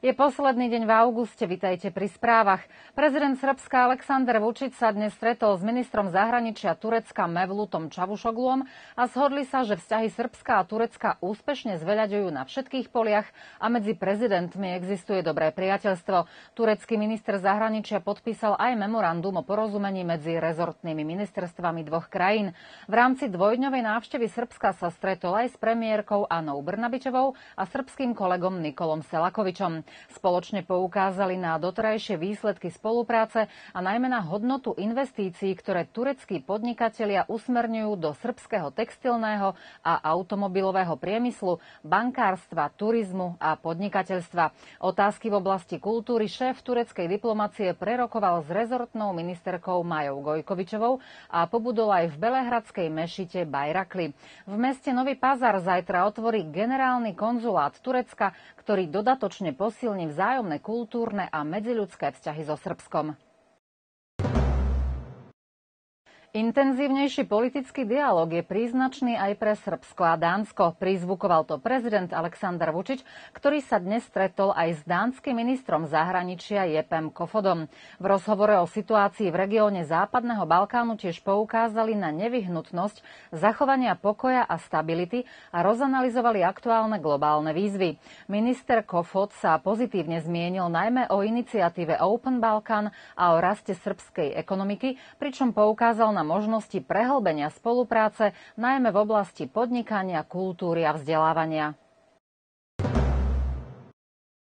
Je posledný deň v auguste, vitajte pri správach. Prezident Srbska Aleksandr Vučić sa dnes stretol s ministrom zahraničia Turecka Mevlutom Čavušoglom a shodli sa, že vzťahy Srbska a Turecka úspešne zveľaďujú na všetkých poliach a medzi prezidentmi existuje dobré priateľstvo. Turecký minister zahraničia podpísal aj memorandum o porozumení medzi rezortnými ministerstvami dvoch krajín. V rámci dvojdňovej návštevy Srbska sa stretol aj s premiérkou Anou Brnabičovou a srbským kolegom Nikolom Selakovičom. Spoločne poukázali na doterajšie výsledky spolupráce a najmä na hodnotu investícií, ktoré tureckí podnikatelia usmerňujú do srbského textilného a automobilového priemyslu, bankárstva, turizmu a podnikateľstva. Otázky v oblasti kultúry šéf tureckej diplomacie prerokoval s rezortnou ministerkou Majou Gojkovičovou a pobudol aj v Belehradskej mešite Bajrakli. V meste Nový Pazar zajtra otvorí generálny konzulát Turecka, ktorý dodatočne posilní vzájomné kultúrne a medziľudské vzťahy so Srbskom. Intenzívnejší politický dialog je príznačný aj pre Srbsko a Dánsko. Prizvukoval to prezident Aleksandr Vučič, ktorý sa dnes stretol aj s dánskym ministrom zahraničia Jepem Kofodom. V rozhovore o situácii v regióne Západného Balkánu tiež poukázali na nevyhnutnosť zachovania pokoja a stability a rozanalizovali aktuálne globálne výzvy. Minister Kofod sa pozitívne zmienil najmä o iniciatíve Open Balkan a o raste srbskej ekonomiky, pričom poukázal na na možnosti prehlbenia spolupráce najmä v oblasti podnikania, kultúry a vzdelávania.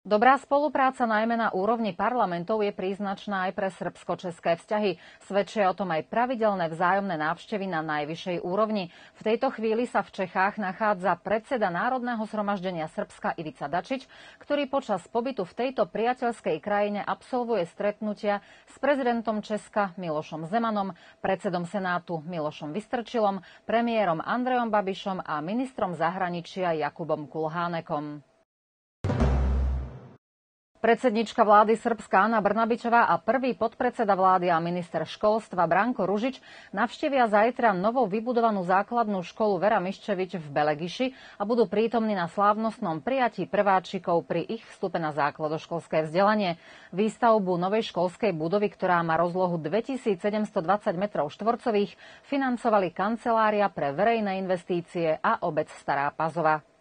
Dobrá spolupráca najmä na úrovni parlamentov je príznačná aj pre srbsko-české vzťahy. Svedčia o tom aj pravidelné vzájomné návštevy na najvyššej úrovni. V tejto chvíli sa v Čechách nachádza predseda Národného zhromaždenia Srbska Ivica Dačič, ktorý počas pobytu v tejto priateľskej krajine absolvuje stretnutia s prezidentom Česka Milošom Zemanom, predsedom Senátu Milošom Vystrčilom, premiérom Andrejom Babišom a ministrom zahraničia Jakubom Kulhánekom. Predsednička vlády Srbska Anna Brnabičová a prvý podpredseda vlády a minister školstva Branko Ružič navštevia zajtra novou vybudovanú základnú školu Vera Miščevič v Belegiši a budú prítomní na slávnostnom prijatí prváčikov pri ich vstupe na základoškolské vzdelanie. Výstavbu novej školskej budovy, ktorá má rozlohu 2720 m štvorcových, financovali kancelária pre verejné investície a obec Stará Pazova.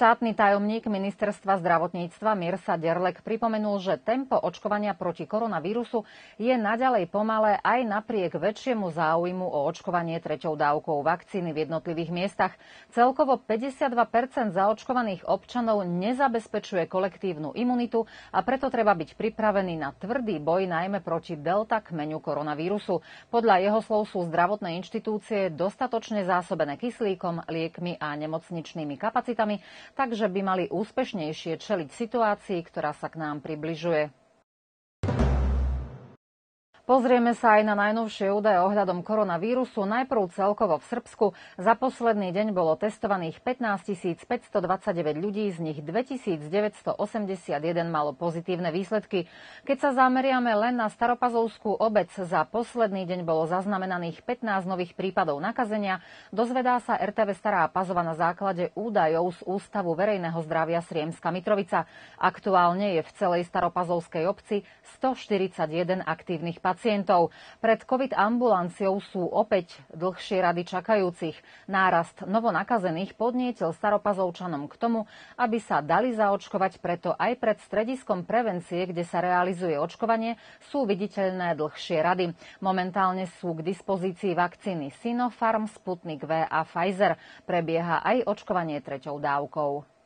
Štátny tajomník ministerstva zdravotníctva Mirsa Derlek pripomenul, že tempo očkovania proti koronavírusu je naďalej pomalé aj napriek väčšiemu záujmu o očkovanie treťou dávkou vakcíny v jednotlivých miestach. Celkovo 52% zaočkovaných občanov nezabezpečuje kolektívnu imunitu a preto treba byť pripravený na tvrdý boj najmä proti delta kmeňu koronavírusu. Podľa jeho slov sú zdravotné inštitúcie dostatočne zásobené kyslíkom, liekmi a nemocničnými kapacitami, takže by mali úspešnejšie čeliť situácii, ktorá sa k nám približuje. Pozrieme sa aj na najnovšie údaje ohľadom koronavírusu. Najprv celkovo v Srbsku za posledný deň bolo testovaných 15 529 ľudí, z nich 2981 malo pozitívne výsledky. Keď sa zameriame len na Staropazovskú obec, za posledný deň bolo zaznamenaných 15 nových prípadov nakazenia. Dozvedá sa RTV Stará Pazova na základe údajov z Ústavu verejného zdravia Sriemska Mitrovica. Aktuálne je v celej Staropazovskej obci 141 aktívnych pacientov pacientov. Pred COVID ambulanciou sú opäť dlhšie rady čakajúcich. Nárast novonakazených podnietil staropazovčanom k tomu, aby sa dali zaočkovať, preto aj pred strediskom prevencie, kde sa realizuje očkovanie, sú viditeľné dlhšie rady. Momentálne sú k dispozícii vakcíny Sinopharm, Sputnik V a Pfizer. Prebieha aj očkovanie treťou dávkou.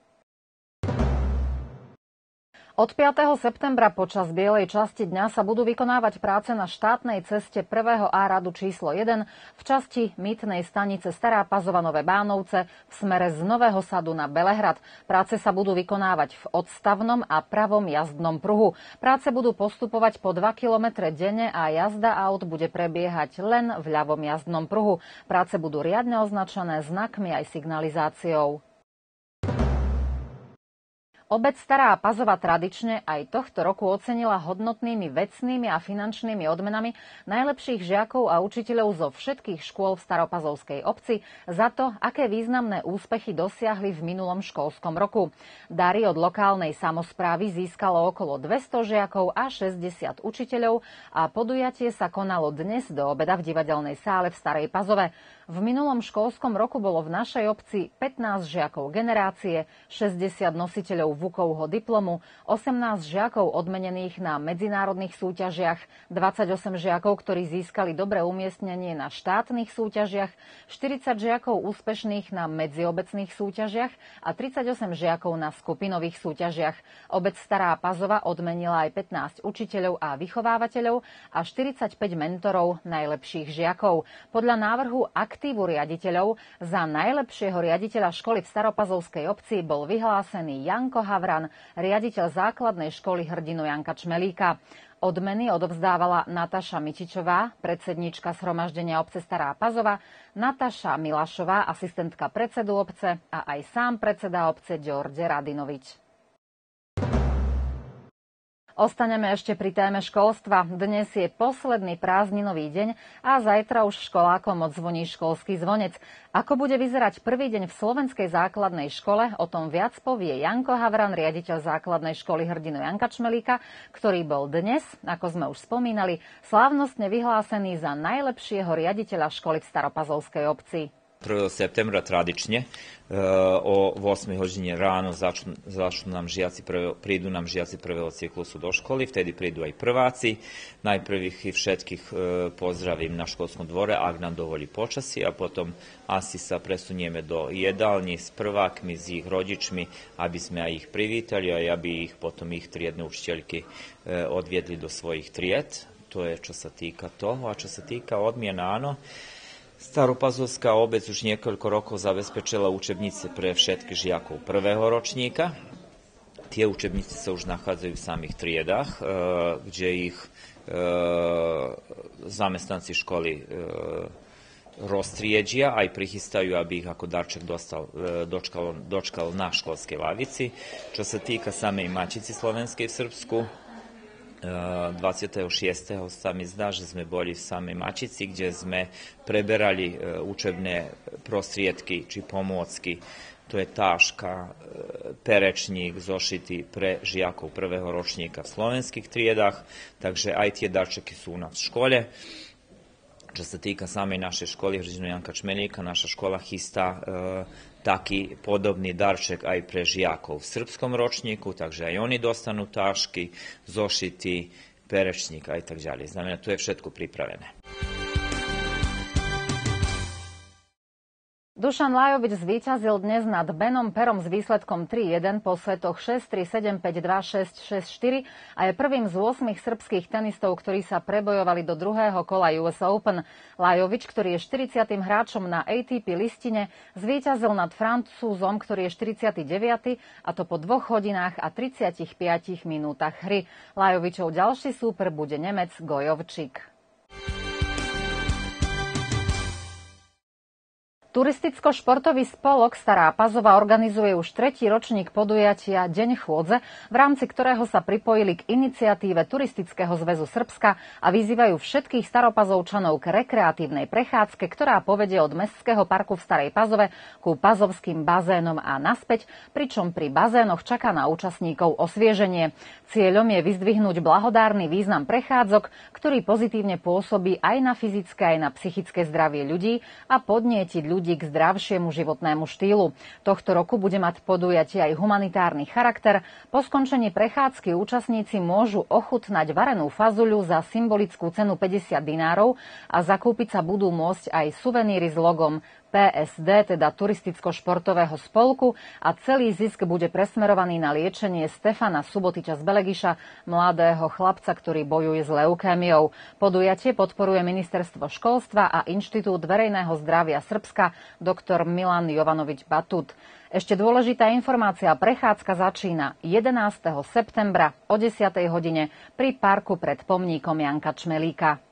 Od 5. septembra počas bielej časti dňa sa budú vykonávať práce na štátnej ceste 1. A radu číslo 1 v časti mýtnej stanice Stará Pazovanové Bánovce v smere z Nového sadu na Belehrad. Práce sa budú vykonávať v odstavnom a pravom jazdnom pruhu. Práce budú postupovať po 2 km denne a jazda aut bude prebiehať len v ľavom jazdnom pruhu. Práce budú riadne označené znakmi aj signalizáciou. Obec Stará Pazova tradične aj tohto roku ocenila hodnotnými vecnými a finančnými odmenami najlepších žiakov a učiteľov zo všetkých škôl v Staropazovskej obci za to, aké významné úspechy dosiahli v minulom školskom roku. Dary od lokálnej samozprávy získalo okolo 200 žiakov a 60 učiteľov a podujatie sa konalo dnes do obeda v divadelnej sále v Starej Pazove. V minulom školskom roku bolo v našej obci 15 žiakov generácie, 60 nositeľov Vukovho diplomu, 18 žiakov odmenených na medzinárodných súťažiach, 28 žiakov, ktorí získali dobré umiestnenie na štátnych súťažiach, 40 žiakov úspešných na medziobecných súťažiach a 38 žiakov na skupinových súťažiach. Obec Stará Pazova odmenila aj 15 učiteľov a vychovávateľov a 45 mentorov najlepších žiakov. Podľa návrhu ak aktívu riaditeľov za najlepšieho riaditeľa školy v Staropazovskej obci bol vyhlásený Janko Havran, riaditeľ základnej školy hrdinu Janka Čmelíka. Odmeny odovzdávala Nataša Mičičová, predsednička zhromaždenia obce Stará Pazova, Nataša Milašová, asistentka predsedu obce a aj sám predseda obce Ďorde Radinovič. Ostaneme ešte pri téme školstva. Dnes je posledný prázdninový deň a zajtra už školákom odzvoní školský zvonec. Ako bude vyzerať prvý deň v slovenskej základnej škole, o tom viac povie Janko Havran, riaditeľ základnej školy hrdinu Janka Čmelíka, ktorý bol dnes, ako sme už spomínali, slávnostne vyhlásený za najlepšieho riaditeľa školy v Staropazovskej obci. 1. septembra tradične e, o 8 hodine ráno začnú, začnú nám žiaci prvé, prídu nám žiaci prvého cyklusu do školy, vtedy prídu aj prváci. Najprv ich všetkých e, pozdravím na školskom dvore, ak nám dovolí počasí a potom asi sa presunieme do jedálni s prvákmi, s ich rodičmi, aby sme aj ich privítali a aby ich potom ich triedne učiteľky e, odviedli do svojich tried. To je čo sa týka toho. A čo sa týka odmiena, áno, Staropazovská obec už niekoľko rokov zabezpečila učebnice pre všetkých žiakov prvého ročníka. Tie učebnice sa už nachádzajú v samých triedách, e, kde ich e, zamestnanci školy e, roztriedia, aj prichystajú, aby ich ako darček dostal, dočkal, dočkal na školskej lavici. Čo sa týka samej Mačici Slovenskej v Srbsku, 26. sa mi zdá, že sme boli v samej Mačici, kde sme preberali e, učebné prostriedky či pomôcky. To je táška, e, perečník, zošity pre žiakov prvého ročníka v slovenských triedách, takže aj tie darčeky sú u nás v škole. častatika same naše škole Hriđano Janka Čmeljika, naša škola hista e, taki podobni darček aj prežijaka u srpskom ročniku, takže aj oni dostanu taški, zošiti, perečnik, aj tak dalje. Znamenja, tu je všetko pripravljene. Dušan Lajovič zvíťazil dnes nad Benom Perom s výsledkom 3-1 po svetoch 6-3-7-5-2-6-6-4 a je prvým z 8 srbských tenistov, ktorí sa prebojovali do druhého kola US Open. Lajovič, ktorý je 40. hráčom na ATP listine, zvíťazil nad Francúzom, ktorý je 49. a to po dvoch hodinách a 35 minútach hry. Lajovičov ďalší súper bude Nemec Gojovčík. Turisticko-športový spolok Stará Pazova organizuje už tretí ročník podujatia Deň chôdze, v rámci ktorého sa pripojili k iniciatíve Turistického zväzu Srbska a vyzývajú všetkých staropazovčanov k rekreatívnej prechádzke, ktorá povedie od Mestského parku v Starej Pazove ku pazovským bazénom a naspäť, pričom pri bazénoch čaká na účastníkov osvieženie. Cieľom je vyzdvihnúť blahodárny význam prechádzok, ktorý pozitívne pôsobí aj na fyzické, aj na psychické zdravie ľudí a podnietiť ľudí ľudí k zdravšiemu životnému štýlu. Tohto roku bude mať podujatie aj humanitárny charakter. Po skončení prechádzky účastníci môžu ochutnať varenú fazuľu za symbolickú cenu 50 dinárov a zakúpiť sa budú môcť aj suveníry s logom PSD, teda turisticko-športového spolku a celý zisk bude presmerovaný na liečenie Stefana Subotiča z Belegiša, mladého chlapca, ktorý bojuje s leukémiou. Podujatie podporuje Ministerstvo školstva a Inštitút verejného zdravia Srbska doktor Milan Jovanovič Batut. Ešte dôležitá informácia. Prechádzka začína 11. septembra o 10. hodine pri parku pred pomníkom Janka Čmelíka.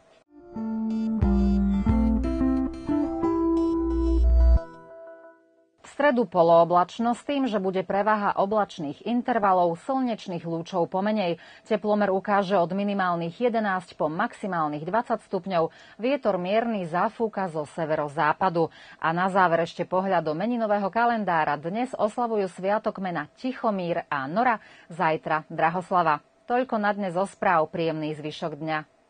Stredu polooblačno s tým, že bude prevaha oblačných intervalov, slnečných lúčov pomenej. Teplomer ukáže od minimálnych 11 po maximálnych 20 stupňov. Vietor mierny zafúka zo severozápadu. A na záver ešte pohľad do meninového kalendára. Dnes oslavujú sviatok mena Tichomír a Nora, zajtra Drahoslava. Toľko na dnes zo správ. Príjemný zvyšok dňa.